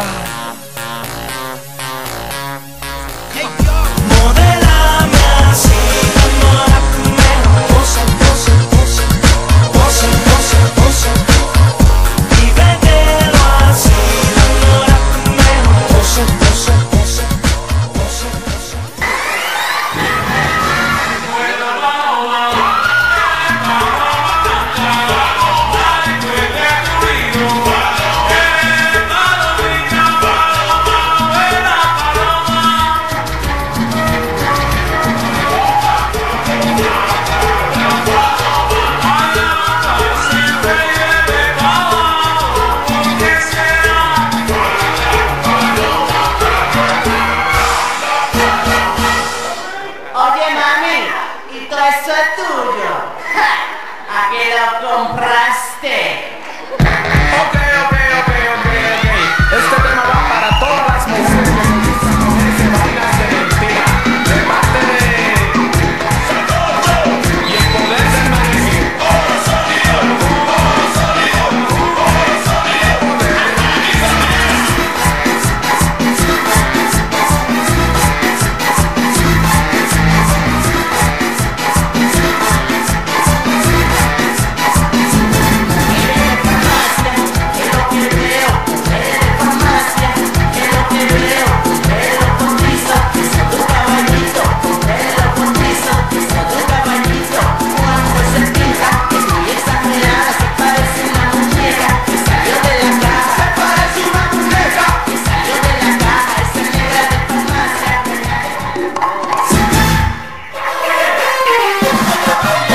ride. questo è tuo. Eh, a che lo compraste? Yeah.